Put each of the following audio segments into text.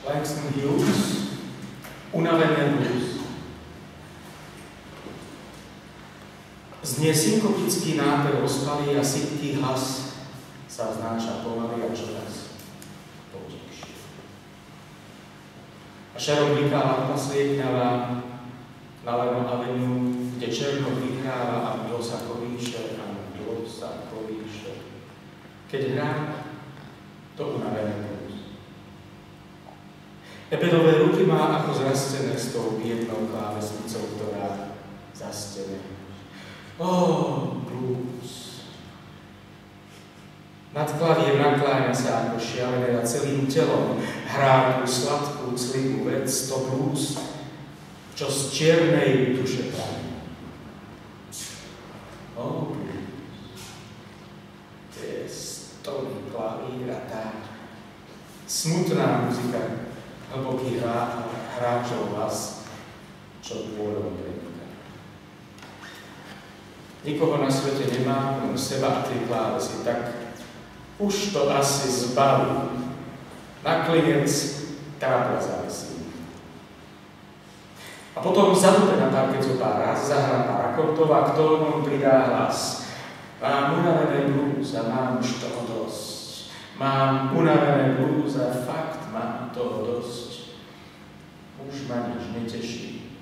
Langston Hughes, unavený blues. Znie synkopický nápev ospalý a sytý hlas sa znáša pomaly a čoraz potichšie. A šarom bliká lampa sliepňavá na Levom Avenue, kde černo vyhráva a kto sa kolíše, a kto sa kolíše. Keď hrá, to unavené. Ebedové ruky má ako zrastené s tou biednou klávesnicou, ktorá zastene Oh, blues. Nad klaviem nakláňa sa ako šialené a celým telom hrá tú sladkú, clivú vec, to blues, čo z čiernej duše praví. Oh, blues. Tie stoly klavír a tá smutná muzika, hlboký hrá, hráčov vás, čo dôvodom pre nikoho na svete nemá, len seba a tie klávesy, tak už to asi zbaví. Na klinec trápia závisí. A potom zadupe na parketu pár raz, zahrá pár akordov a k tomu pridá hlas. Mám unavené blues a mám už toho dosť. Mám unavené blues a fakt mám toho dosť. Už ma nič neteší.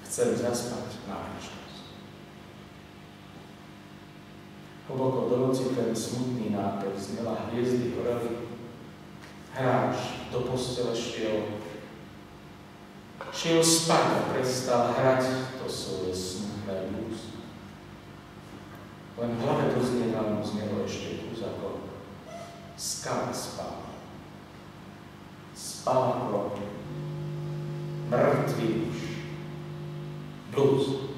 Chcem zaspať na väčnosť. Hlboko do noci ten smutný nápek znela hviezdy horeli. Hráč do postele šiel. Šiel spať a prestal hrať to svoje smutné blues. Len v mu znelo ešte kus ako skala. Spal ako mŕtvý muž. blues.